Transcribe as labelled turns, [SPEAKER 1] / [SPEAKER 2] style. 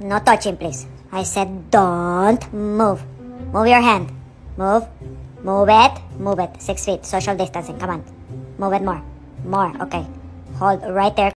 [SPEAKER 1] No touching, please. I said don't move. Move your hand. Move. Move it. Move it. Six feet. Social distancing. Come on. Move it more. More. Okay. Hold right there.